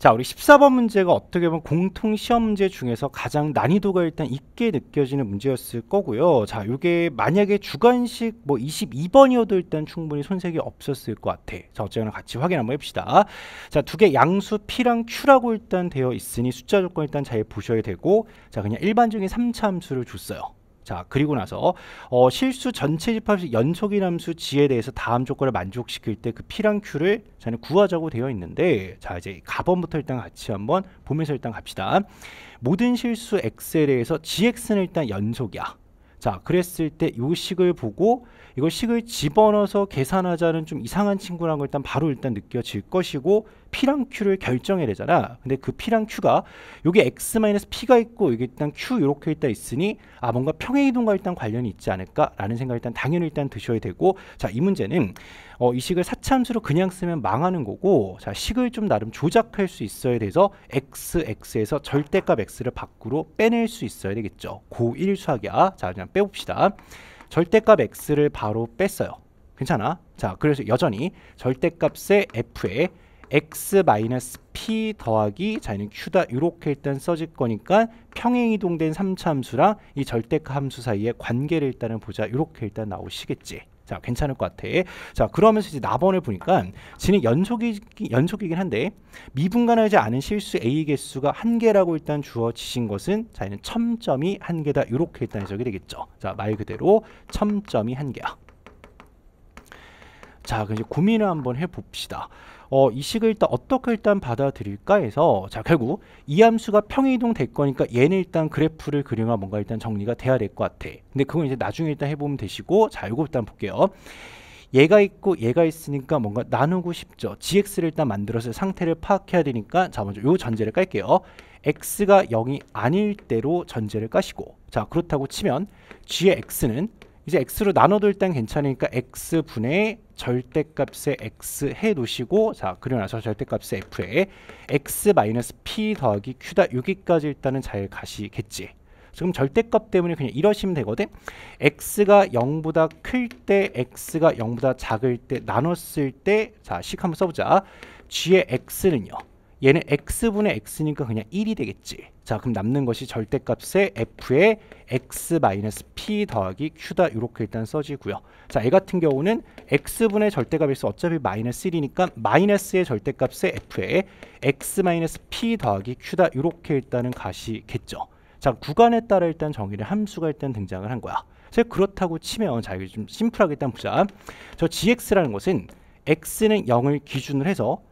자, 우리 14번 문제가 어떻게 보면 공통 시험 문제 중에서 가장 난이도가 일단 있게 느껴지는 문제였을 거고요. 자, 요게 만약에 주관식 뭐 22번이어도 일단 충분히 손색이 없었을 것 같아. 자, 어쨌거나 같이 확인 한번 해봅시다. 자, 두 개 양수 P랑 Q라고 일단 되어 있으니 숫자 조건 일단 잘 보셔야 되고, 자, 그냥 일반적인 3차 함수를 줬어요. 자 그리고 나서 어, 실수 전체 집합식 연속인 함수 g에 대해서 다음 조건을 만족시킬 때 그 p랑 q를 저는 구하자고 되어 있는데 자 이제 가번부터 일단 같이 한번 보면서 일단 갑시다. 모든 실수 x에 대해서 gx는 일단 연속이야. 자 그랬을 때 요 식을 보고 이걸 식을 집어넣어서 계산하자는 좀 이상한 친구라는 걸 일단 바로 일단 느껴질 것이고 P랑 Q를 결정해야 되잖아. 근데 그 P랑 Q가 여기 X-P가 있고 여기 일단 Q 이렇게 일단 있으니 아 뭔가 평행이동과 일단 관련이 있지 않을까라는 생각을 일단 당연히 일단 드셔야 되고 자 이 문제는 어, 이 식을 사차함수로 그냥 쓰면 망하는 거고 자 식을 좀 나름 조작할 수 있어야 돼서 x x에서 절대값 x를 밖으로 빼낼 수 있어야 되겠죠. 고1 수학이야. 자 그냥 빼봅시다. 절대값 x를 바로 뺐어요. 괜찮아? 자, 그래서 여전히 절대값의 f에 x-p 더하기 자는 q다 이렇게 일단 써질 거니까 평행 이동된 3차 함수랑 이 절대값 함수 사이의 관계를 일단은 보자 이렇게 일단 나오시겠지. 자, 괜찮을 것 같아. 자, 그러면서 이제 나번을 보니까 지는 연속이 연속이긴 한데 미분간하지 않은 실수 a 개수가 한 개라고 일단 주어지신 것은 자는 첨점이 한 개다. 이렇게 일단 해석이 되겠죠. 자, 말 그대로 첨점이 한 개야. 자, 이제 고민을 한번 해 봅시다. 어, 이 식을 일단 어떻게 일단 받아들일까 해서 자 결국 이 함수가 평이동 될 거니까 얘는 일단 그래프를 그리거나 뭔가 일단 정리가 돼야 될 것 같아. 근데 그건 이제 나중에 일단 해보면 되시고 자 이거 일단 볼게요. 얘가 있고 얘가 있으니까 뭔가 나누고 싶죠. gx를 일단 만들어서 상태를 파악해야 되니까 자 먼저 요 전제를 깔게요. x가 0이 아닐 때로 전제를 까시고 자 그렇다고 치면 g의 x는 이제 x로 나눠도 일단 괜찮으니까 x분의 절대값의 x 해 놓으시고 자 나서 절대값의 f에 x 마이너스 p 더하기 q다 여기까지 일단은 잘 가시겠지? 지금 절대값 때문에 그냥 이러시면 되거든? x가 0보다 클 때 x가 0보다 작을 때 나눴을 때 자 식 한번 써보자. g의 x는요 얘는 x분의 x니까 그냥 1이 되겠지. 자 그럼 남는 것이 절대값의 f의 x-p 더하기 q다 이렇게 일단 써지고요. 자 얘 같은 경우는 x분의 절대값에서 어차피 마이너스 1이니까 마이너스의 절대값의 f의 x-p 더하기 q다 이렇게 일단은 가시겠죠. 자 구간에 따라 일단 정의를 함수가 일단 등장을 한 거야. 그래서 그렇다고 치면 자 이거 좀 심플하게 일단 보자. 저 gx라는 것은 x는 0을 기준으로 해서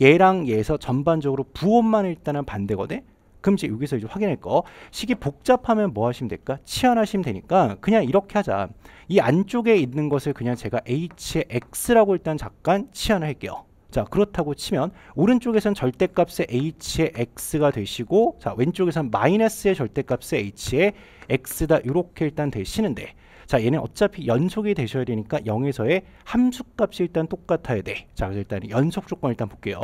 얘랑 얘에서 전반적으로 부호만 일단은 반대거든. 그럼 이제 여기서 이제 확인할 거 식이 복잡하면 뭐 하시면 될까? 치환하시면 되니까 그냥 이렇게 하자. 이 안쪽에 있는 것을 그냥 제가 h의 x라고 일단 잠깐 치환을 할게요. 자 그렇다고 치면 오른쪽에선 절대값의 h의 x가 되시고 자 왼쪽에선 마이너스의 절대값의 h의 x다 이렇게 일단 되시는데 자 얘는 어차피 연속이 되셔야 되니까 0에서의 함수값이 일단 똑같아야 돼. 자 그래서 일단 연속 조건 일단 볼게요.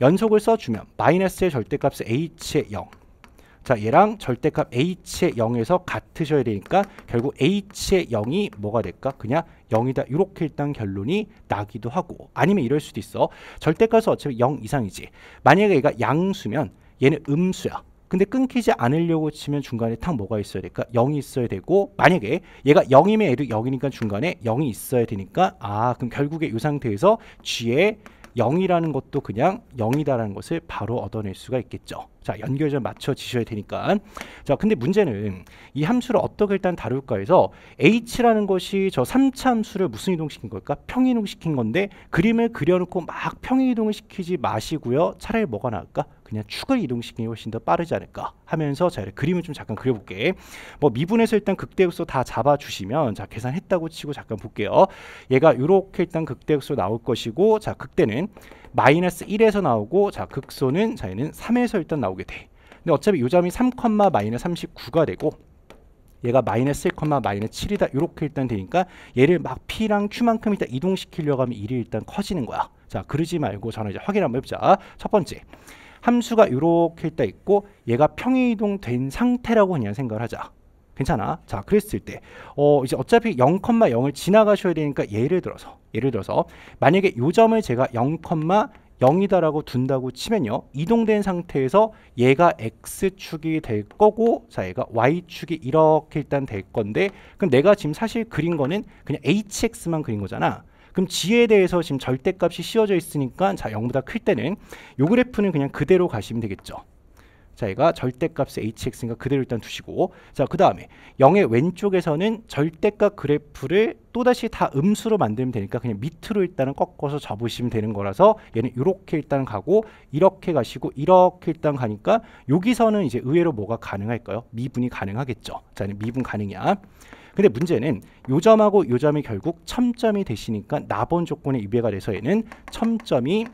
연속을 써주면 마이너스의 절대값은 h의 0. 자 얘랑 절대값 h의 0에서 같으셔야 되니까 결국 h의 0이 뭐가 될까? 그냥 0이다 이렇게 일단 결론이 나기도 하고 아니면 이럴 수도 있어 절대값은 어차피 0 이상이지 만약에 얘가 양수면 얘는 음수야 근데 끊기지 않으려고 치면 중간에 탁 뭐가 있어야 될까? 0이 있어야 되고 만약에 얘가 0이면 얘도 0이니까 중간에 0이 있어야 되니까 아 그럼 결국에 이 상태에서 G에 0이라는 것도 그냥 0이다라는 것을 바로 얻어낼 수가 있겠죠. 자, 연결 좀 맞춰지셔야 되니까. 자, 근데 문제는 이 함수를 어떻게 일단 다룰까 해서 h라는 것이 저 3차 함수를 무슨 이동시킨 걸까? 평이동시킨 건데 그림을 그려놓고 막 평이동을 시키지 마시고요. 차라리 뭐가 나을까? 그냥 축을 이동시키는 게 훨씬 더 빠르지 않을까 하면서 자 그림을 좀 잠깐 그려볼게 뭐 미분에서 일단 극대역수 다 잡아주시면 자 계산했다고 치고 잠깐 볼게요 얘가 이렇게 일단 극대역수 나올 것이고 자 극대는 마이너스 1에서 나오고 자 극소는 자 얘는 3에서 일단 나오게 돼. 근데 어차피 요 점이 3, 마이너스 39가 되고 얘가 마이너스 1, 마이너스 7이다. 이렇게 일단 되니까 얘를 막 P랑 Q만큼 일단 이동시키려고 하면 1이 일단 커지는 거야. 자 그러지 말고 저는 이제 확인 한번 해보자. 첫 번째. 함수가 이렇게 있다 있고 얘가 평행 이동된 상태라고 그냥 생각을 하자. 괜찮아? 자, 그랬을 때, 어, 이제 어차피 0,0을 지나가셔야 되니까 예를 들어서, 예를 들어서, 만약에 요 점을 제가 0, 0이다라고 둔다고 치면요. 이동된 상태에서 얘가 x축이 될 거고 자 얘가 y축이 이렇게 일단 될 건데 그럼 내가 지금 사실 그린 거는 그냥 hx만 그린 거잖아. 그럼 g에 대해서 지금 절대값이 씌워져 있으니까 자 0보다 클 때는 요 그래프는 그냥 그대로 가시면 되겠죠. 자, 얘가 절대값의 hx니까 그대로 일단 두시고 자, 그 다음에 0의 왼쪽에서는 절대값 그래프를 또다시 다 음수로 만들면 되니까 그냥 밑으로 일단은 꺾어서 접으시면 되는 거라서 얘는 이렇게 일단 가고 이렇게 가시고 이렇게 일단 가니까 여기서는 이제 의외로 뭐가 가능할까요? 미분이 가능하겠죠. 자, 미분 가능이야. 근데 문제는 요 점하고 요 점이 결국 첨점이 되시니까 나번 조건에 위배가 돼서 얘는 첨점이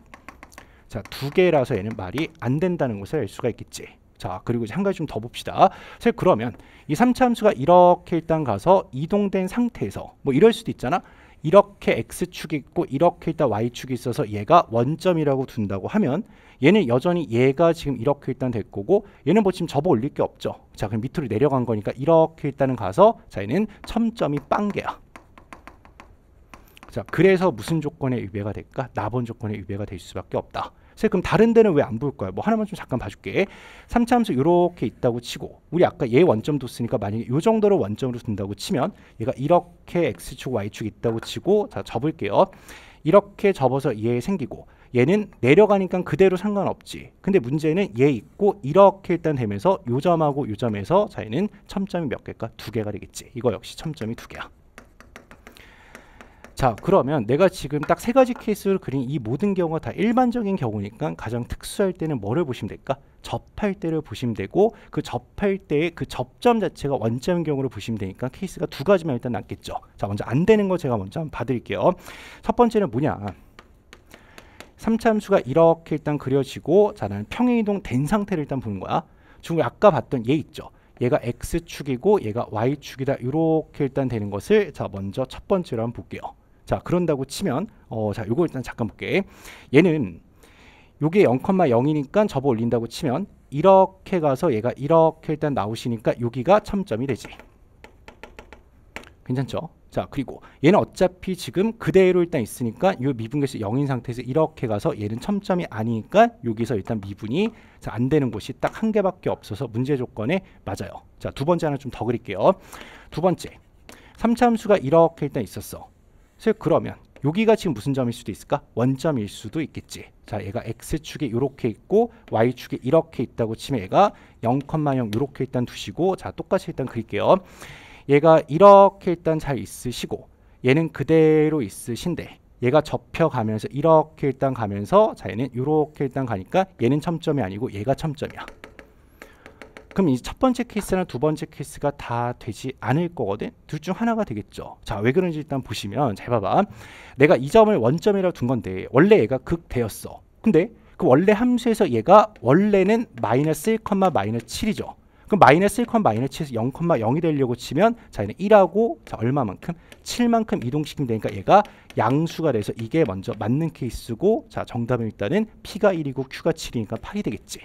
자, 두 개라서 얘는 말이 안 된다는 것을 알 수가 있겠지. 자, 그리고 한 가지 좀 더 봅시다. 자, 그러면 이 3차 함수가 이렇게 일단 가서 이동된 상태에서 뭐 이럴 수도 있잖아. 이렇게 x축이 있고 이렇게 일단 y축이 있어서 얘가 원점이라고 둔다고 하면 얘는 여전히 얘가 지금 이렇게 일단 될 거고 얘는 뭐 지금 접어 올릴 게 없죠. 자, 그럼 밑으로 내려간 거니까 이렇게 일단은 가서 자, 얘는 첨점이 빵개야. 자, 그래서 무슨 조건에 위배가 될까? 나번 조건에 위배가 될 수밖에 없다. 그래서 그럼 다른 데는 왜 안 볼 거야? 뭐 하나만 좀 잠깐 봐줄게. 3차 함수 이렇게 있다고 치고 우리 아까 얘 원점 뒀으니까 만약에 이 정도로 원점으로 둔다고 치면 얘가 이렇게 x축 y축 있다고 치고 자 접을게요. 이렇게 접어서 얘 생기고 얘는 내려가니까 그대로 상관없지. 근데 문제는 얘 있고 이렇게 일단 되면서 요 점하고 요 점에서 자 얘는 첨점이 몇 개일까? 두 개가 되겠지. 이거 역시 첨점이 두 개야. 자 그러면 내가 지금 딱 세 가지 케이스를 그린 이 모든 경우가 다 일반적인 경우니까 가장 특수할 때는 뭐를 보시면 될까? 접할 때를 보시면 되고 그 접할 때의 그 접점 자체가 원점인 경우를 보시면 되니까 케이스가 두 가지만 일단 낫겠죠. 자 먼저 안 되는 거 제가 먼저 한번 봐드릴게요. 첫 번째는 뭐냐? 3차 함수가 이렇게 일단 그려지고 자 나는 평행이동 된 상태를 일단 보는 거야. 지금 아까 봤던 얘 있죠. 얘가 x축이고 얘가 y축이다. 이렇게 일단 되는 것을 자 먼저 첫 번째로 한번 볼게요. 자 그런다고 치면 어, 자 요거 일단 잠깐 볼게. 얘는 요게 0,0이니까 접어 올린다고 치면 이렇게 가서 얘가 이렇게 일단 나오시니까 여기가 첨점이 되지. 괜찮죠? 자 그리고 얘는 어차피 지금 그대로 일단 있으니까 이 미분계수 0인 상태에서 이렇게 가서 얘는 첨점이 아니니까 여기서 일단 미분이 자, 안 되는 곳이 딱 한 개밖에 없어서 문제 조건에 맞아요. 자 두 번째 하나 좀 더 그릴게요. 두 번째. 3차 함수가 이렇게 일단 있었어 즉 그러면 여기가 지금 무슨 점일 수도 있을까? 원점일 수도 있겠지. 자, 얘가 x축에 이렇게 있고 y축에 이렇게 있다고 치면 얘가 0,0 이렇게 일단 두시고 자, 똑같이 일단 그릴게요. 얘가 이렇게 일단 잘 있으시고 얘는 그대로 있으신데 얘가 접혀가면서 이렇게 일단 가면서 자, 얘는 이렇게 일단 가니까 얘는 첨점이 아니고 얘가 첨점이야. 그럼 이 첫 번째 케이스나 두 번째 케이스가 다 되지 않을 거거든. 둘 중 하나가 되겠죠. 자, 왜 그런지 일단 보시면 잘 봐봐. 내가 이 점을 원점이라고 둔 건데 원래 얘가 극대였어. 근데 그 원래 함수에서 얘가 원래는 마이너스 1, 마이너스 7이죠. 그럼 마이너스 1, 마이너스 7에서 0, 0이 되려고 치면 자, 얘는 1하고 자, 얼마만큼? 7만큼 이동시키면 되니까 얘가 양수가 돼서 이게 먼저 맞는 케이스고 자, 정답은 일단은 P가 1이고 Q가 7이니까 8이 되겠지.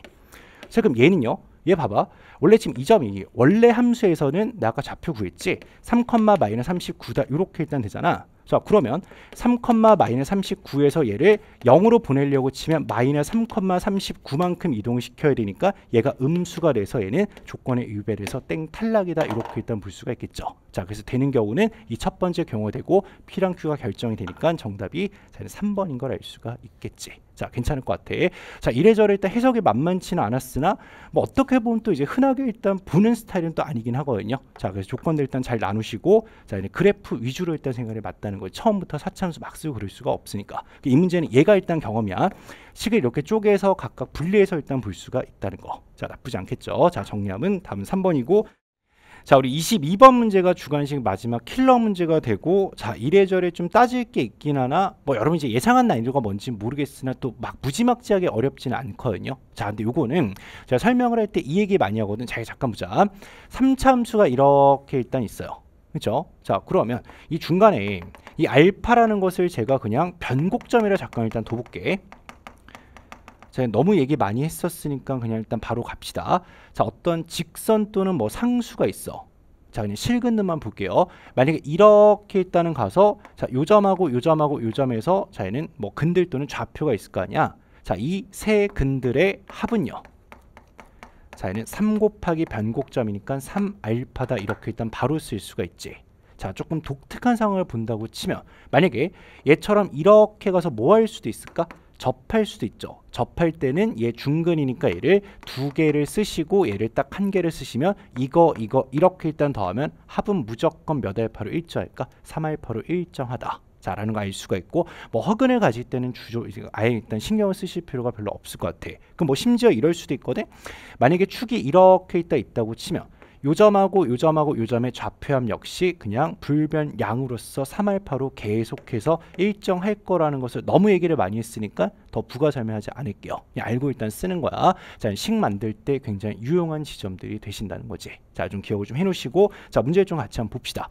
자, 그럼 얘는요. 얘 봐봐. 원래 지금 이 점이 원래 함수에서는 내가 아까 좌표 구했지. 3, 마이너스 39다. 이렇게 일단 되잖아. 자 그러면 3, 마이너스 39에서 얘를 0으로 보내려고 치면 마이너스 3, 39만큼 이동을 시켜야 되니까 얘가 음수가 돼서 얘는 조건에 위배를 해서 땡 탈락이다 이렇게 일단 볼 수가 있겠죠. 자 그래서 되는 경우는 이 첫 번째 경우가 되고 P랑 Q가 결정이 되니까 정답이 3번인 걸 알 수가 있겠지. 자, 괜찮을 것 같아. 자, 이래저래 일단 해석이 만만치는 않았으나 뭐 어떻게 보면 또 이제 흔하게 일단 보는 스타일은 또 아니긴 하거든요. 자, 그래서 조건들 일단 잘 나누시고 자, 그래프 위주로 일단 생각이 맞다는 거예요. 처음부터 사차함수 막 쓰고 그럴 수가 없으니까. 이 문제는 얘가 일단 경험이야. 식을 이렇게 쪼개서 각각 분리해서 일단 볼 수가 있다는 거. 자, 나쁘지 않겠죠. 자, 정리하면 다음은 3번이고 자, 우리 22번 문제가 주관식 마지막 킬러 문제가 되고 자, 이래저래 좀 따질 게 있긴 하나 뭐 여러분 이제 예상한 난이도가 뭔지 모르겠으나 또 막 무지막지하게 어렵지는 않거든요. 자, 근데 요거는 제가 설명을 할 때 이 얘기 많이 하거든. 자, 잠깐 보자. 3차 함수가 이렇게 일단 있어요. 그렇죠? 자, 그러면 이 중간에 이 알파라는 것을 제가 그냥 변곡점이라 잠깐 일단 둬볼게. 제가 너무 얘기 많이 했었으니까 그냥 일단 바로 갑시다. 자, 어떤 직선 또는 뭐 상수가 있어. 자, 그냥 실근능만 볼게요. 만약에 이렇게 일단은 가서 자, 요 점하고 요 점하고 요 점에서 자, 얘는 뭐 근들 또는 좌표가 있을 거 아니야. 자, 이 세 근들의 합은요. 자, 얘는 3 곱하기 변곡점이니까 3 알파다 이렇게 일단 바로 쓸 수가 있지. 자, 조금 독특한 상황을 본다고 치면 만약에 얘처럼 이렇게 가서 뭐 할 수도 있을까? 접할 수도 있죠. 접할 때는 얘 중근이니까 얘를 두 개를 쓰시고 얘를 딱 한 개를 쓰시면 이거 이거 이렇게 일단 더하면 합은 무조건 몇 알파로 일정할까? 3알파로 일정하다. 자라는 거 알 수가 있고 뭐 허근을 가질 때는 주조 아예 일단 신경을 쓰실 필요가 별로 없을 것 같아. 그럼 뭐 심지어 이럴 수도 있거든. 만약에 축이 이렇게 있다 있다고 치면 요점하고 요점하고 요점의 좌표함 역시 그냥 불변 양으로서 3알파로 계속해서 일정할 거라는 것을 너무 얘기를 많이 했으니까 더 부가 설명하지 않을게요. 그냥 알고 일단 쓰는 거야. 자, 식 만들 때 굉장히 유용한 지점들이 되신다는 거지. 자, 좀 기억을 좀 해놓으시고 자, 문제를 좀 같이 한번 봅시다.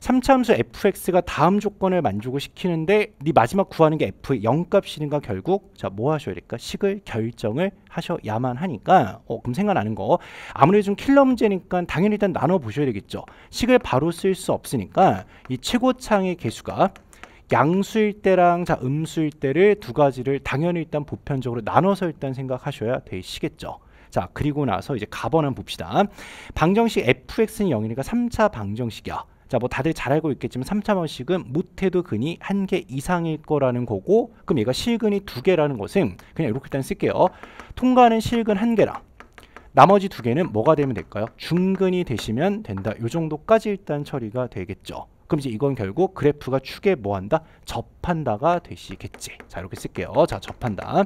3차 함수 fx가 다음 조건을 만족을 시키는데 네 마지막 구하는 게 f의 0값이니까 결국 자 뭐 하셔야 될까? 식을 결정을 하셔야만 하니까 어, 그럼 생각나는 거 아무래도 좀 킬러 문제니까 당연히 일단 나눠 보셔야 되겠죠. 식을 바로 쓸 수 없으니까 이 최고창의 개수가 양수일 때랑 자 음수일 때를 두 가지를 당연히 일단 보편적으로 나눠서 일단 생각하셔야 되시겠죠. 자 그리고 나서 이제 가번 한번 봅시다. 방정식 fx는 0이니까 3차 방정식이야. 자, 뭐 다들 잘 알고 있겠지만 3차 방식은 못해도 근이 한 개 이상일 거라는 거고 그럼 얘가 실근이 두 개라는 것은 그냥 이렇게 일단 쓸게요. 통과하는 실근 한 개랑 나머지 두 개는 뭐가 되면 될까요? 중근이 되시면 된다. 요 정도까지 일단 처리가 되겠죠. 그럼 이제 이건 결국 그래프가 축에 뭐한다? 접한다가 되시겠지. 자 이렇게 쓸게요. 자 접한다.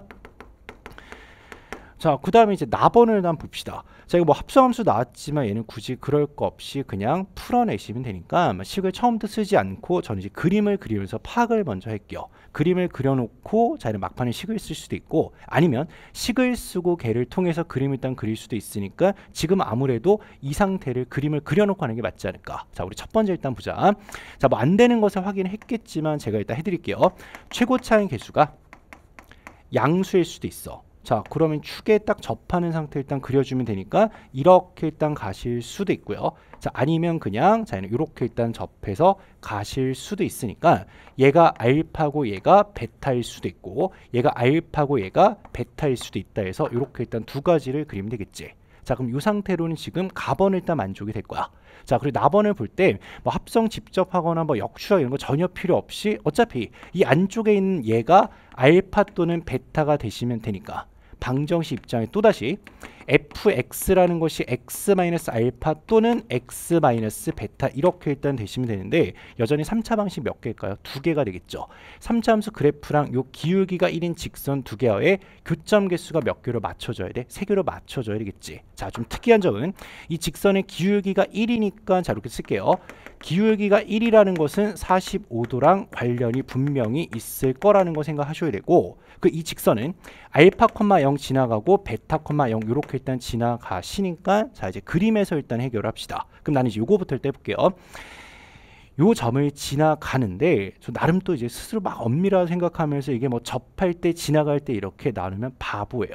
자, 그 다음에 이제 나번을 한번 봅시다. 자, 이거 뭐 합성함수 나왔지만 얘는 굳이 그럴 거 없이 그냥 풀어내시면 되니까 식을 처음부터 쓰지 않고 저는 이제 그림을 그리면서 파악을 먼저 할게요. 그림을 그려놓고 자, 막판에 식을 쓸 수도 있고 아니면 식을 쓰고 걔를 통해서 그림을 일단 그릴 수도 있으니까 지금 아무래도 이 상태를 그림을 그려놓고 하는 게 맞지 않을까. 자, 우리 첫 번째 일단 보자. 자, 뭐 안 되는 것을 확인했겠지만 제가 일단 해드릴게요. 최고차인 개수가 양수일 수도 있어. 자 그러면 축에 딱 접하는 상태 일단 그려주면 되니까 이렇게 일단 가실 수도 있고요. 자 아니면 그냥 자 이렇게 일단 접해서 가실 수도 있으니까 얘가 알파고 얘가 베타일 수도 있고 얘가 알파고 얘가 베타일 수도 있다 해서 이렇게 일단 두 가지를 그리면 되겠지. 자 그럼 이 상태로는 지금 가번 일단 만족이 될 거야. 자 그리고 나번을 볼 때 뭐 합성 직접 하거나 뭐 역추락 이런 거 전혀 필요 없이 어차피 이 안쪽에 있는 얘가 알파 또는 베타가 되시면 되니까 방정식 입장에 또다시 fx라는 것이 x-알파 또는 x-베타 이렇게 일단 되시면 되는데 여전히 3차 방식 몇 개일까요? 두 개가 되겠죠. 3차 함수 그래프랑 요 기울기가 1인 직선 두 개와의 교점 개수가 몇 개로 맞춰져야 돼? 세 개로 맞춰져야 되겠지. 자, 좀 특이한 점은 이 직선의 기울기가 1이니까 자 이렇게 쓸게요. 기울기가 1이라는 것은 45도랑 관련이 분명히 있을 거라는 거 생각하셔야 되고 그 이 직선은 알파, 0 지나가고 베타, 0 이렇게 일단 지나가시니까 자 이제 그림에서 일단 해결합시다. 그럼 나는 이제 요거부터 떼볼게요. 요 점을 지나가는데 저 나름 또 이제 스스로 막 엄밀하게 생각하면서 이게 뭐 접할 때 지나갈 때 이렇게 나누면 바보예요.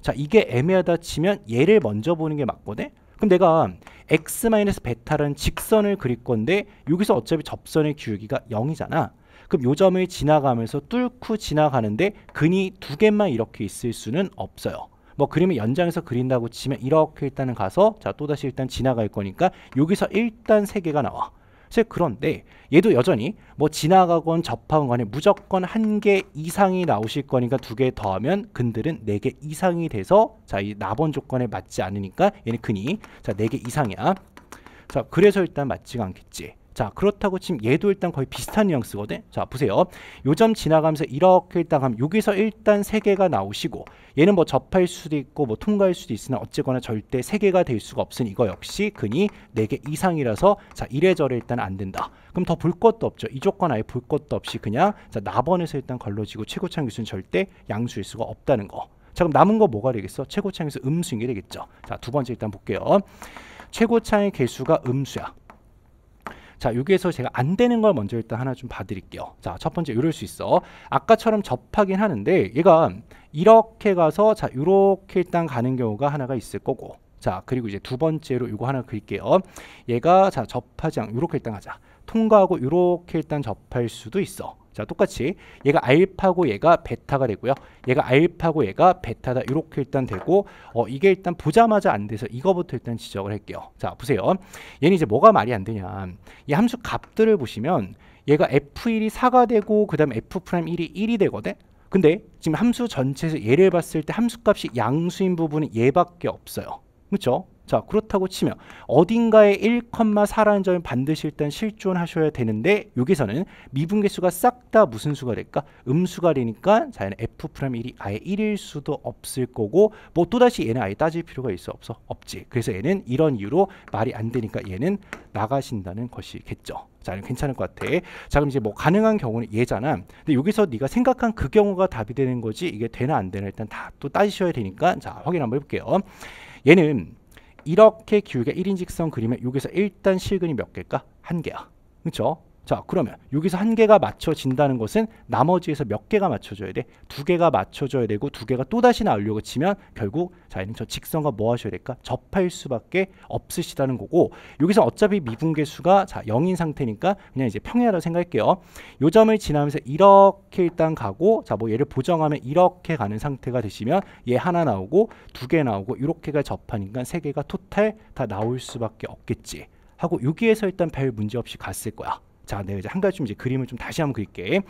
자 이게 애매하다 치면 얘를 먼저 보는 게 맞거든. 그럼 내가 x-베타라는 직선을 그릴 건데 여기서 어차피 접선의 기울기가 0이잖아. 그럼 요 점을 지나가면서 뚫고 지나가는데 근이 두 개만 이렇게 있을 수는 없어요. 뭐 그림을 연장해서 그린다고 치면 이렇게 일단은 가서 자 또다시 일단 지나갈 거니까 여기서 일단 세 개가 나와. 그런데 얘도 여전히 뭐 지나가건 접하건 간에 무조건 한 개 이상이 나오실 거니까 두 개 더하면 근들은 네 개 이상이 돼서 자 이 나번 조건에 맞지 않으니까 얘는 근이 자 네 개 이상이야. 자 그래서 일단 맞지가 않겠지. 자 그렇다고 치면 얘도 일단 거의 비슷한 뉘앙스거든? 자 보세요. 요점 지나가면서 이렇게 일단 하면 여기서 일단 세 개가 나오시고 얘는 뭐 접할 수도 있고 뭐 통과할 수도 있으나 어쨌거나 절대 세 개가 될 수가 없으니 이거 역시 근이 네 개 이상이라서 자 이래저래 일단 안 된다. 그럼 더 볼 것도 없죠. 이 조건 아예 볼 것도 없이 그냥 자 나번에서 일단 걸러지고 최고창 기수는 절대 양수일 수가 없다는 거. 자 그럼 남은 거 뭐가 되겠어? 최고창에서 음수인 게 되겠죠. 자 두 번째 일단 볼게요. 최고창의 개수가 음수야 자, 여기에서 제가 안 되는 걸 먼저 일단 하나 좀 봐드릴게요. 자, 첫 번째 이럴 수 있어. 아까처럼 접하긴 하는데 얘가 이렇게 가서 자, 이렇게 일단 가는 경우가 하나가 있을 거고. 자, 그리고 이제 두 번째로 이거 하나 그릴게요. 얘가 자, 접하지 않고 이렇게 일단 하자. 통과하고 이렇게 일단 접할 수도 있어. 자 똑같이 얘가 알파고 얘가 베타가 되고요. 얘가 알파고 얘가 베타다 이렇게 일단 되고 어 이게 일단 보자마자 안 돼서 이거부터 일단 지적을 할게요. 자 보세요. 얘는 이제 뭐가 말이 안 되냐. 이 함수 값들을 보시면 얘가 f1이 4가 되고 그 다음에 f'1이 1이 되거든. 근데 지금 함수 전체에서 얘를 봤을 때 함수값이 양수인 부분은 얘밖에 없어요. 그렇죠? 자 그렇다고 치면 어딘가에 1,4라는 점을 반드시 일단 실존하셔야 되는데 여기서는 미분계수가 싹 다 무슨 수가 될까? 음수가 되니까 자 얘는 f'1이 아예 1일 수도 없을 거고 뭐 또다시 얘는 아예 따질 필요가 있어 없어? 없지. 그래서 얘는 이런 이유로 말이 안 되니까 얘는 나가신다는 것이겠죠. 자 괜찮을 것 같아. 자 그럼 이제 뭐 가능한 경우는 얘잖아. 근데 여기서 네가 생각한 그 경우가 답이 되는 거지 이게 되나 안 되나 일단 다 또 따지셔야 되니까 자 확인 한번 해볼게요. 얘는 이렇게 기울기가 1인 직선 그리면 여기서 일단 실근이 몇 개일까? 한 개야. 그렇죠? 자 그러면 여기서 한 개가 맞춰진다는 것은 나머지에서 몇 개가 맞춰져야 돼? 두 개가 맞춰져야 되고 두 개가 또다시 나오려고 치면 결국 자 얘는 저 직선과 뭐 하셔야 될까? 접할 수밖에 없으시다는 거고 여기서 어차피 미분계수가 자 0인 상태니까 그냥 이제 평행하다고 생각할게요. 요 점을 지나면서 이렇게 일단 가고 자 뭐 얘를 보정하면 이렇게 가는 상태가 되시면 얘 하나 나오고 두 개 나오고 이렇게가 접하니까 세 개가 토탈 다 나올 수밖에 없겠지. 하고 여기에서 일단 별 문제 없이 갔을 거야. 자, 내가 이제 한 가지 좀 이제 그림을 좀 다시 한번 그릴게.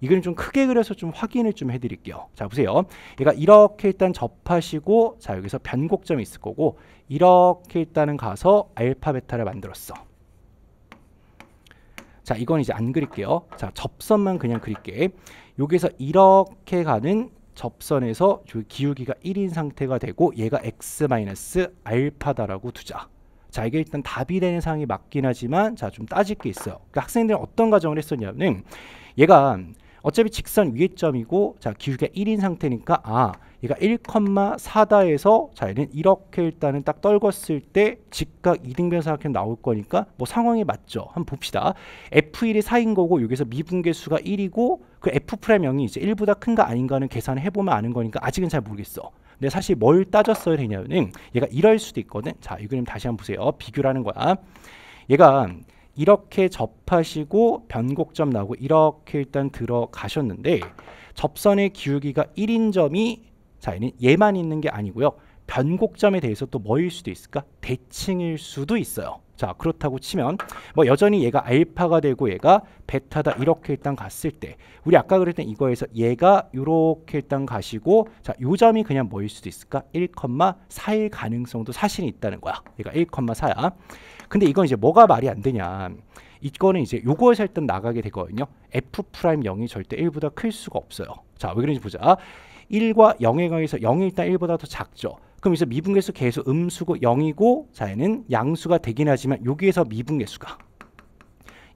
이거는 좀 크게 그려서 좀 확인을 좀 해드릴게요. 자, 보세요. 얘가 이렇게 일단 접하시고, 자, 여기서 변곡점이 있을 거고, 이렇게 일단은 가서 알파 베타를 만들었어. 자, 이건 이제 안 그릴게요. 자, 접선만 그냥 그릴게. 여기서 이렇게 가는 접선에서 기울기가 1인 상태가 되고 얘가 x 알파다라고 두자. 자 이게 일단 답이 되는 상황이 맞긴 하지만 자 좀 따질 게 있어요. 그러니까 학생들은 어떤 과정을 했었냐면 얘가 어차피 직선 위의 점이고 자 기울기가 1인 상태니까 아 얘가 1,4다에서 자 얘는 이렇게 일단은 딱 떨궜을 때 직각 이등변 사각형 나올 거니까 뭐 상황이 맞죠. 한번 봅시다. F1이 4인 거고 여기서 미분계수가 1이고 그 F'0이 이제 1보다 큰가 아닌가는 계산을 해보면 아는 거니까 아직은 잘 모르겠어. 근데 사실 뭘 따졌어야 되냐면 얘가 이럴 수도 있거든. 자, 이 그림 다시 한번 보세요. 비교라는 거야. 얘가 이렇게 접하시고 변곡점 나오고 이렇게 일단 들어가셨는데 접선의 기울기가 1인 점이 자, 얘는 얘만 있는 게 아니고요. 변곡점에 대해서 또 뭐일 수도 있을까? 대칭일 수도 있어요. 자 그렇다고 치면 뭐 여전히 얘가 알파가 되고 얘가 베타다 이렇게 일단 갔을 때 우리 아까 그랬던 이거에서 얘가 이렇게 일단 가시고 자 요 점이 그냥 뭐일 수도 있을까? 1,4일 가능성도 사실은 있다는 거야. 얘가 1,4야. 근데 이건 이제 뭐가 말이 안 되냐. 이거는 이제 요거에서 일단 나가게 되거든요. F prime 0이 절대 1보다 클 수가 없어요. 자 왜 그런지 보자. 1과 0에 관해서 0이 일단 1보다 더 작죠 그럼 여기서 미분계수 계수 음수고 0이고 자 얘는 양수가 되긴 하지만 여기에서 미분계수가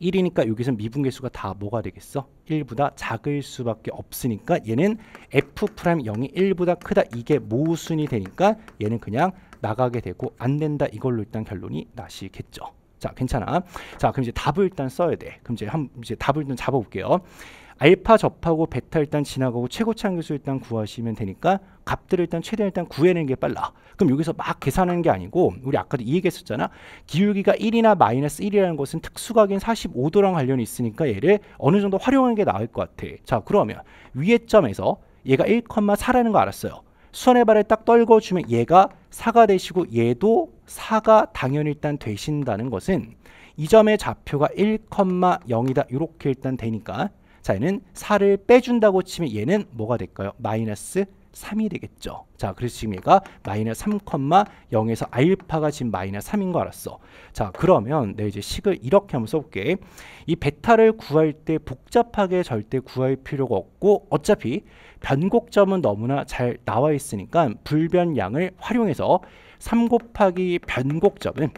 1이니까 여기서 미분계수가 다 뭐가 되겠어? 1보다 작을 수밖에 없으니까 얘는 f prime 0이 1보다 크다 이게 모순이 되니까 얘는 그냥 나가게 되고 안 된다 이걸로 일단 결론이 나시겠죠. 자 괜찮아. 자 그럼 이제 답을 일단 써야 돼. 그럼 이제 한 이제 답을 일단 잡아볼게요. 알파 접하고 베타 일단 지나가고 최고차항 계수 일단 구하시면 되니까 값들을 일단 최대한 일단 구해내는 게 빨라. 그럼 여기서 막 계산하는 게 아니고 우리 아까도 이 얘기했었잖아. 기울기가 1이나 마이너스 1이라는 것은 특수각인 45도랑 관련이 있으니까 얘를 어느 정도 활용하는 게 나을 것 같아. 자 그러면 위의 점에서 얘가 1,4라는 거 알았어요. 수선의 발을 딱 떨궈주면 얘가 4가 되시고 얘도 4가 당연히 일단 되신다는 것은 이 점의 좌표가 1,0이다 이렇게 일단 되니까 자, 얘는 4를 빼준다고 치면 얘는 뭐가 될까요? 마이너스 3이 되겠죠. 자, 그래서 지금 얘가 마이너스 3,0에서 알파가 지금 마이너스 3인 거 알았어. 자, 그러면 내 이제 식을 이렇게 한번 써볼게. 이 베타를 구할 때 복잡하게 절대 구할 필요가 없고 어차피 변곡점은 너무나 잘 나와 있으니까 불변량을 활용해서 3 곱하기 변곡점은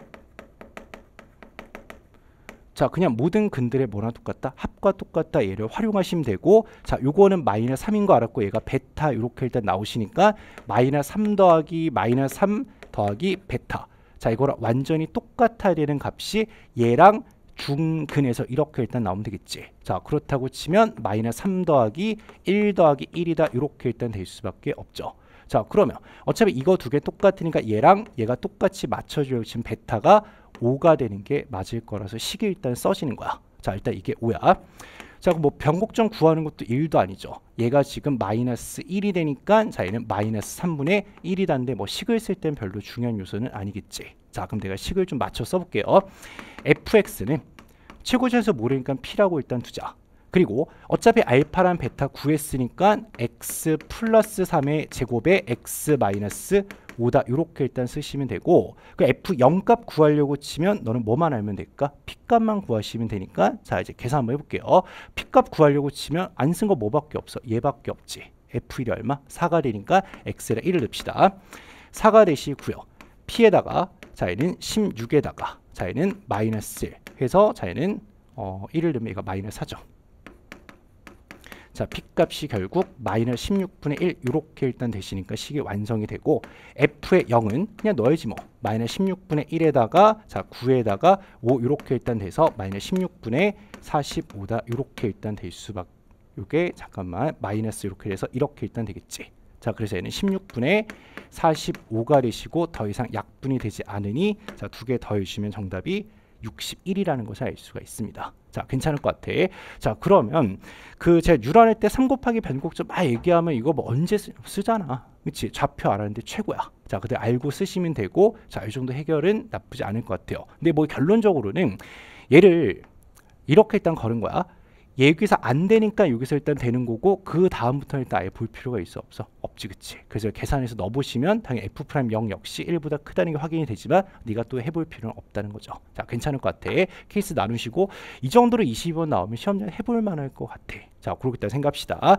자 그냥 모든 근들의 뭐랑 똑같다? 합과 똑같다. 얘를 활용하시면 되고 자 요거는 마이너스 3인 거 알았고 얘가 베타 이렇게 일단 나오시니까 마이너스 3 더하기 마이너스 3 더하기 베타. 자 이거랑 완전히 똑같아야 되는 값이 얘랑 중근에서 이렇게 일단 나오면 되겠지. 자 그렇다고 치면 마이너스 3 더하기 1 더하기 1이다. 이렇게 일단 될 수밖에 없죠 자 그러면 어차피 이거 두 개 똑같으니까 얘랑 얘가 똑같이 맞춰줘요 지금 베타가 5가 되는 게 맞을 거라서 식이 일단 써지는 거야. 자, 일단 이게 5야. 자, 그럼 뭐 변곡점 구하는 것도 1도 아니죠. 얘가 지금 마이너스 1이 되니까 자, 얘는 마이너스 3분의 1이다는데 뭐 식을 쓸 땐 별로 중요한 요소는 아니겠지. 자, 그럼 내가 식을 좀 맞춰 써볼게요. fx는 최고점에서 모르니까 p라고 일단 두자. 그리고 어차피 알파랑 베타 구했으니까 x 플러스 3의 제곱에 x 마이너스 5다 이렇게 일단 쓰시면 되고 그 f 0 값 구하려고 치면 너는 뭐만 알면 될까? p값만 구하시면 되니까 자 이제 계산 한번 해볼게요. p값 구하려고 치면 안 쓴 거 뭐밖에 없어? 얘밖에 없지. f1이 얼마? 4가 되니까 x에다 1을 넣읍시다. 4가 되시고요. p에다가 자 얘는 16에다가 자 얘는 마이너스 1 해서 자 얘는 어, 1을 넣으면 얘가 마이너스 4죠. 자, P값이 결국 마이너스 16분의 1 이렇게 일단 되시니까 식이 완성이 되고 F의 0은 그냥 넣어야지 뭐. 마이너스 16분의 1에다가 자 9에다가 5 이렇게 일단 돼서 마이너스 16분의 45다 이렇게 일단 될 수밖에 요게 잠깐만 마이너스 이렇게 돼서 이렇게 일단 되겠지. 자 그래서 얘는 16분의 45가 되시고 더 이상 약분이 되지 않으니 자두 개 더해주시면 정답이 61이라는 것을 알 수가 있습니다. 자, 괜찮을 것 같아. 자, 그러면 그 제가 유란할 때 3 곱하기 변곡점 막 얘기하면 이거 뭐 언제 쓰, 쓰잖아. 그치? 좌표 알았는데 최고야. 자, 근데 알고 쓰시면 되고, 자, 이 정도 해결은 나쁘지 않을 것 같아요. 근데 뭐 결론적으로는 얘를 이렇게 일단 걸은 거야. 여기서 안 되니까 여기서 일단 되는 거고 그 다음부터는 일단 아예 볼 필요가 있어 없어? 없지 그치? 그래서 계산해서 넣어보시면 당연히 f prime 0 역시 1보다 크다는 게 확인이 되지만 네가 또 해볼 필요는 없다는 거죠. 자 괜찮을 것 같아. 케이스 나누시고 이 정도로 22번 나오면 시험장 해볼 만할 것 같아. 자 그렇게 일단 생각합시다